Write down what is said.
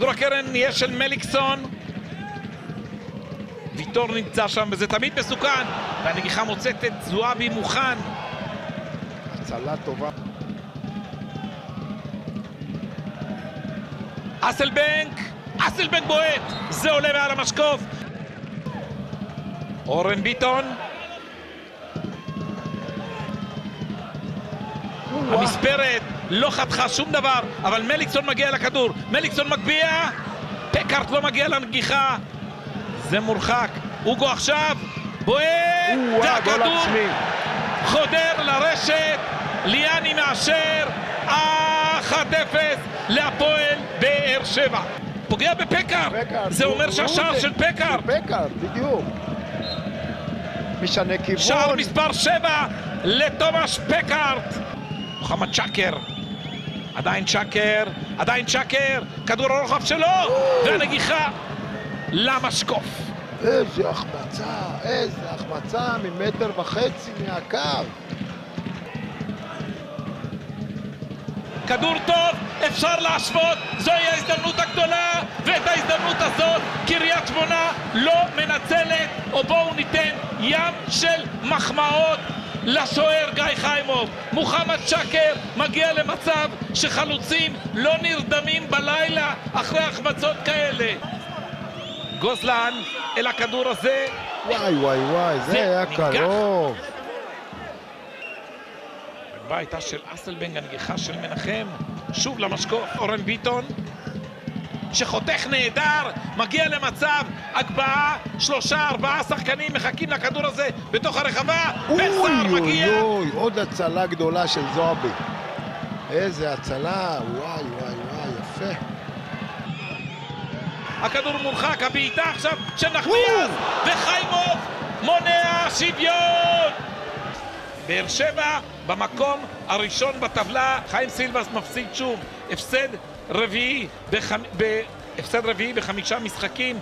כדור הקרן יהיה של מליקסון. ויטור נמצא שם, וזה תמיד מסוכן. והנגיחה מוצאת את זועבי מוכן. הצלה טובה. אסלבנק! אסלבנק בועט! זה עולה מעל המשקוף. אורן ביטון. המספרת לא חתכה שום דבר, אבל מליקסון מגיע לכדור. מליקסון מגביה, פקארט לא מגיע לנגיחה. זה מורחק. אוגו עכשיו, בועט, והכדור עצמי. חודר לרשת, ליאני מאשר, 1-0 להפועל באר שבע. פוגע בפקאר, זה אומר שהשער זה- של פקאר. פקארט, בדיוק. משנה כיוון. שער מספר 7 לתומש פקארט. מוחמד שקר. עדיין שקר, עדיין שקר, כדור הרוחב שלו, והנגיחה למשקוף. איזה החמצה, איזה החמצה ממטר וחצי מהקו. כדור טוב, אפשר להשוות, זוהי ההזדמנות הגדולה, ואת ההזדמנות הזאת קריית שמונה לא מנצלת, או בואו ניתן ים של מחמאות לשוער גיא חיימוב. מוחמד שקר מגיע למצב שחלוצים לא נרדמים בלילה אחרי החמצות כאלה. גוזלן אל הכדור הזה, וואי וואי וואי, זה היה ננגח. קרוב. הגבה הייתה של אסלבנג, הנגיחה של מנחם, שוב למשקוף, אורן ביטון, שחותך נהדר, מגיע למצב הגבהה, שלושה, ארבעה שחקנים מחכים לכדור הזה בתוך הרחבה, אוי וסער אוי מגיע, אוי, עוד הצלה גדולה של זועבי. איזה הצלה, וואי וואי וואי, יפה. הכדור מורחק, הבעיטה עכשיו של נחמיאס, וחיימוב מונע שוויון! באר שבע במקום הראשון בטבלה, חיים סילבס מפסיד שוב, הפסד רביעי, בחמ... ב... הפסד רביעי בחמישה משחקים,